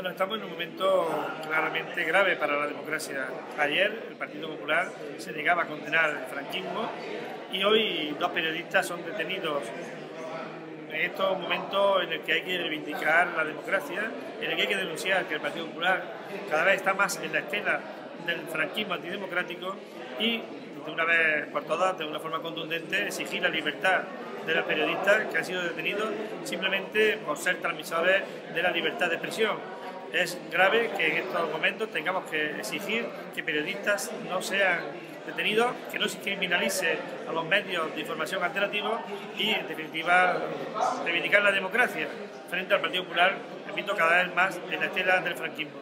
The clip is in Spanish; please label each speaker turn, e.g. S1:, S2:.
S1: Bueno, estamos en un momento claramente grave para la democracia. Ayer el Partido Popular se negaba a condenar el franquismo y hoy dos periodistas son detenidos en estos momentos en el que hay que reivindicar la democracia, en el que hay que denunciar que el Partido Popular cada vez está más en la estela del franquismo antidemocrático y de una vez por todas, de una forma contundente, exigir la libertad de los periodistas que han sido detenidos simplemente por ser transmisores de la libertad de expresión. Es grave que en estos momentos tengamos que exigir que periodistas no sean detenidos, que no se criminalice a los medios de información alternativos y, en definitiva, reivindicar la democracia frente al Partido Popular, repito, cada vez más en la estela del franquismo.